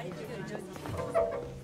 말이 되게 의존이.